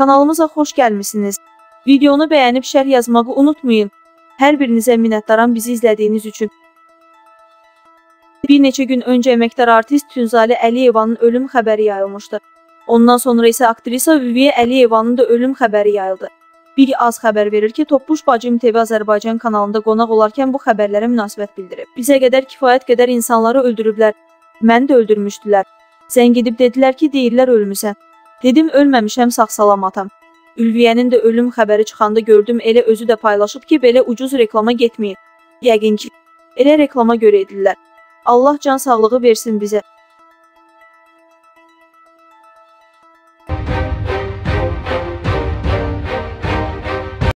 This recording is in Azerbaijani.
Kanalımıza xoş gəlmisiniz. Videonu bəyənib şərh yazmağı unutmayın. Hər birinizə minnətdaram bizi izlədiyiniz üçün. Bir neçə gün öncə əməkdar artist Tünzalə Əliyevanın ölüm xəbəri yayılmışdı. Ondan sonra isə aktrisa Viviyə Əliyevanın da ölüm xəbəri yayıldı. Bir az xəbər verir ki, Toppuş Bacım TV Azərbaycan kanalında qonaq olarkən bu xəbərlərə münasibət bildirib. Bizə qədər kifayət qədər insanları öldürüblər. Məni də öldürmüşdülər. Zəng edib dedilər ki, deyirlər ölmüsən. Dedim ölməmişəm, sağ-salamatam. Ülviyyənin də ölüm xəbəri çıxanda gördüm, elə özü də paylaşıb ki, belə ucuz reklama getməyin. Yəqin ki, elə reklama görə edirlər. Allah can sağlığı versin bizə.